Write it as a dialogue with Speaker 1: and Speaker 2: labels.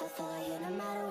Speaker 1: I'll you no matter what.